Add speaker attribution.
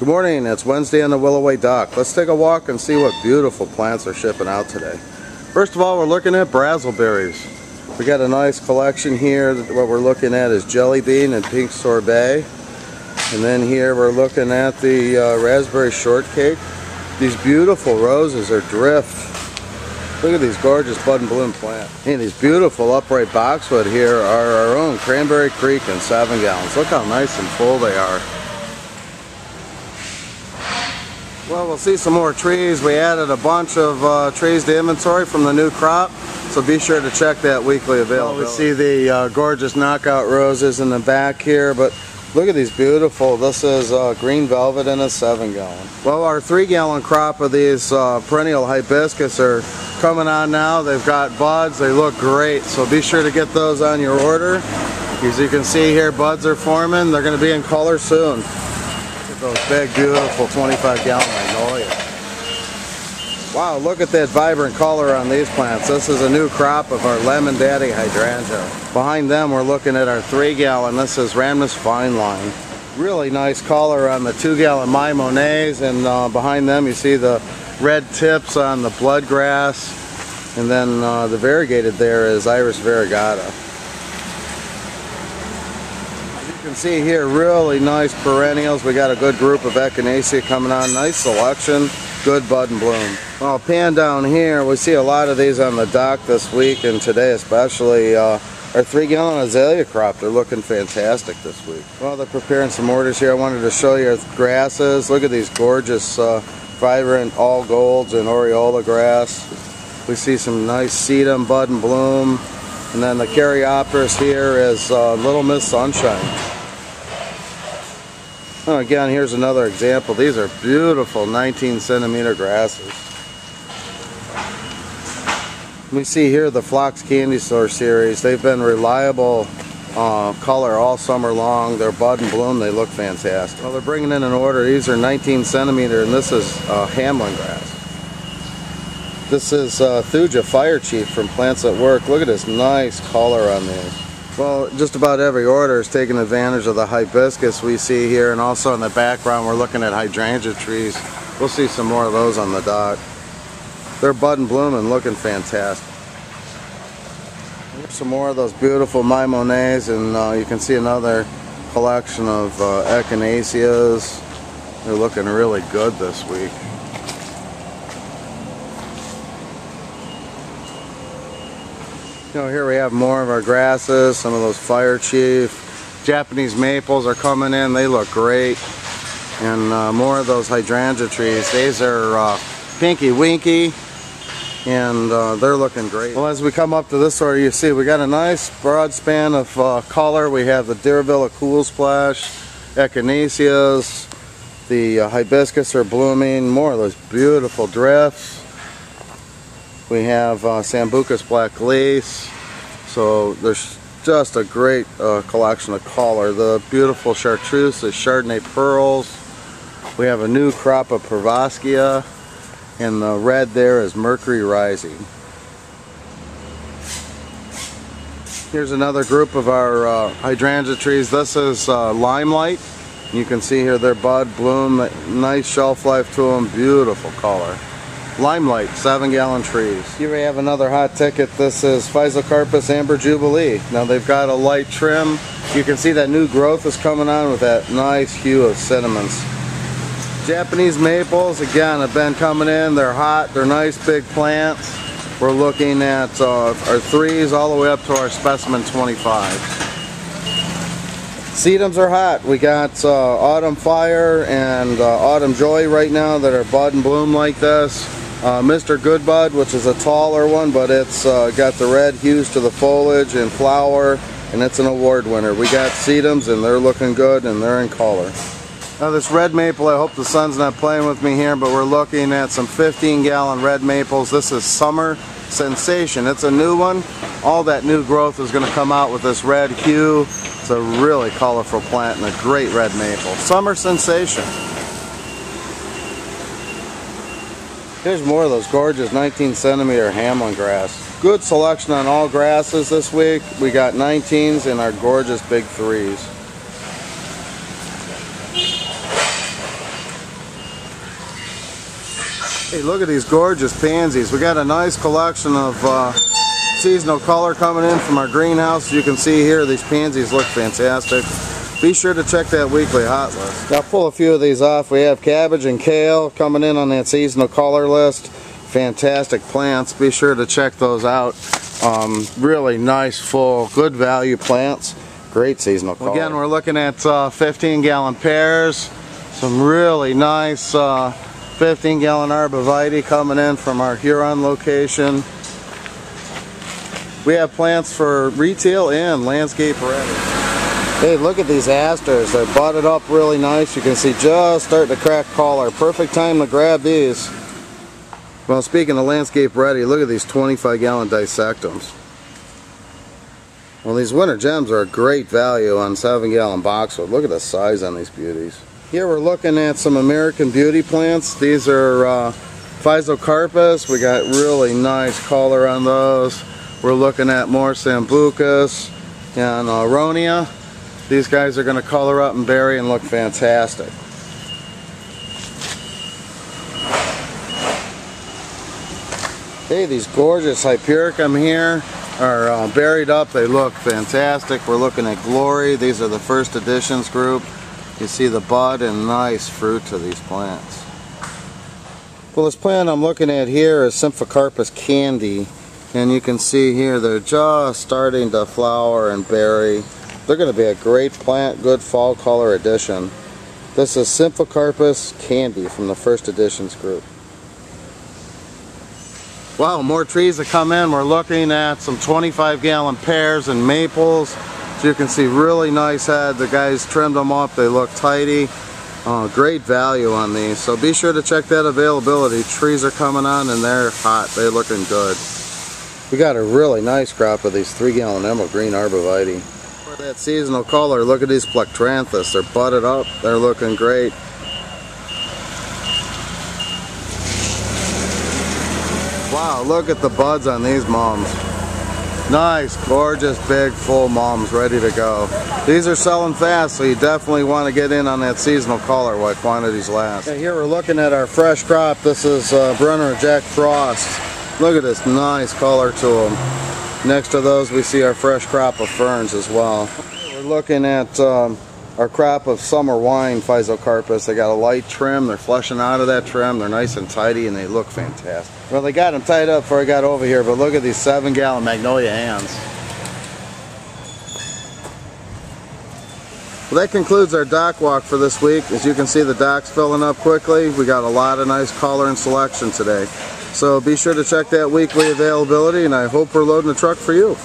Speaker 1: Good morning, it's Wednesday on the Willoway Dock. Let's take a walk and see what beautiful plants are shipping out today. First of all, we're looking at Brazelberries. We got a nice collection here. What we're looking at is jelly bean and pink sorbet. And then here we're looking at the uh, raspberry shortcake. These beautiful roses are drift. Look at these gorgeous bud and bloom plants. And these beautiful upright boxwood here are our own Cranberry Creek and seven gallons. Look how nice and full they are. Well, we'll see some more trees. We added a bunch of uh, trees to inventory from the new crop, so be sure to check that weekly availability. Well, we see the uh, gorgeous knockout roses in the back here, but look at these beautiful. This is uh, green velvet in a seven gallon. Well, our three gallon crop of these uh, perennial hibiscus are coming on now. They've got buds. They look great, so be sure to get those on your order. As you can see here, buds are forming. They're going to be in color soon those big, beautiful 25 gallon magnolias. Wow, look at that vibrant color on these plants. This is a new crop of our Lemon Daddy hydrangea. Behind them, we're looking at our three gallon. This is Rhamnus Fine Line. Really nice color on the two gallon My Monets, and uh, behind them you see the red tips on the bloodgrass. And then uh, the variegated there is Iris variegata can see here, really nice perennials. We got a good group of echinacea coming on. Nice selection, good bud and bloom. Well, pan down here, we see a lot of these on the dock this week and today especially. Uh, our three gallon azalea crop, they're looking fantastic this week. Well, they're preparing some orders here. I wanted to show you grasses. Look at these gorgeous, uh, vibrant all golds and aureola grass. We see some nice sedum, bud and bloom. And then the Caryopteris here is uh, Little Miss Sunshine. Again, here's another example. These are beautiful 19 centimeter grasses. We see here the Phlox Candy Store series. They've been reliable uh, color all summer long. They're bud and bloom. They look fantastic. Well, they're bringing in an order. These are 19 centimeter, and this is uh, Hameln grass. This is uh, Thuja Fire Chief from Plants at Work. Look at this nice color on these. Well, just about every order is taking advantage of the hibiscus we see here and also in the background we're looking at hydrangea trees. We'll see some more of those on the dock. They're budding, blooming, looking fantastic. Here's some more of those beautiful My and uh, you can see another collection of uh, echinaceas. They're looking really good this week. You know, here we have more of our grasses, some of those fire chief. Japanese maples are coming in, they look great. And uh, more of those hydrangea trees. These are uh, pinky winky and uh, they're looking great. Well, as we come up to this order, you see we got a nice broad span of uh, color. We have the Diervilla Cool Splash, Echinaceas, the uh, hibiscus are blooming, more of those beautiful drifts. We have uh, Sambucus Black Lace. So there's just a great uh, collection of color. The beautiful chartreuse, the Chardonnay Pearls. We have a new crop of Perovskia. And the red there is Mercury Rising. Here's another group of our uh, hydrangea trees. This is uh, Limelight. You can see here their bud, bloom, nice shelf life to them, beautiful color. Limelight, seven gallon trees. Here we have another hot ticket. This is Physocarpus Amber Jubilee. Now they've got a light trim. You can see that new growth is coming on with that nice hue of cinnamons. Japanese maples, again, have been coming in. They're hot, they're nice big plants. We're looking at uh, our threes all the way up to our specimen 25. Sedums are hot. We got uh, Autumn Fire and uh, Autumn Joy right now that are bud and bloom like this. Uh, Mr. Goodbud, which is a taller one, but it's uh, got the red hues to the foliage and flower, and it's an award winner. We got sedums, and they're looking good, and they're in color. Now this red maple, I hope the sun's not playing with me here, but we're looking at some 15 gallon red maples. This is Summer Sensation. It's a new one. All that new growth is going to come out with this red hue. It's a really colorful plant and a great red maple. Summer Sensation. Here's more of those gorgeous 19 centimeter Hameln grass. Good selection on all grasses this week. We got 19s and our gorgeous big threes. Hey, look at these gorgeous pansies. We got a nice collection of uh, seasonal color coming in from our greenhouse. As you can see here, these pansies look fantastic. Be sure to check that weekly hot list. I'll pull a few of these off. We have cabbage and kale coming in on that seasonal color list. Fantastic plants. Be sure to check those out. Um, really nice, full, good value plants. Great seasonal color. Again, we're looking at uh, 15 gallon pears. Some really nice uh, 15 gallon arborvitae coming in from our Huron location. We have plants for retail and landscape ready. Hey, look at these asters. They're budded up really nice. You can see just starting to crack collar. Perfect time to grab these. Well, speaking of landscape ready, look at these 25 gallon dissectums. Well, these winter gems are a great value on 7 gallon boxwood. Look at the size on these beauties. Here we're looking at some American Beauty plants. These are uh, Physocarpus. We got really nice color on those. We're looking at more Sambucus and Aronia. These guys are going to color up and berry and look fantastic. Hey, these gorgeous Hypericum here are uh, buried up. They look fantastic. We're looking at Glory. These are the first editions group. You see the bud and nice fruit to these plants. Well, this plant I'm looking at here is Symphoricarpos candy. And you can see here they're just starting to flower and berry. They're going to be a great plant, good fall color addition. This is Symphoricarpos candy from the first editions group. Wow, more trees have come in. We're looking at some 25 gallon pears and maples. So you can see really nice head. The guys trimmed them up. They look tidy. Uh, great value on these. So be sure to check that availability. Trees are coming on and they're hot. They're looking good. We got a really nice crop of these three gallon emerald green arborvitae. That seasonal color, look at these plectranthus. They're budded up. They're looking great. Wow, look at the buds on these mums. Nice, gorgeous, big, full mums ready to go. These are selling fast, so you definitely want to get in on that seasonal color while quantities last. Okay, here we're looking at our fresh crop. This is uh, Brunnera Jack Frost. Look at this nice color to them. Next to those, we see our fresh crop of ferns as well. We're looking at um, our crop of summer wine Physocarpus. They got a light trim. They're flushing out of that trim. They're nice and tidy and they look fantastic. Well, they got them tied up before I got over here, but look at these seven gallon Magnolia hands. Well, that concludes our dock walk for this week. As you can see, the dock's filling up quickly. We got a lot of nice color and selection today. So be sure to check that weekly availability, and I hope we're loading the truck for you.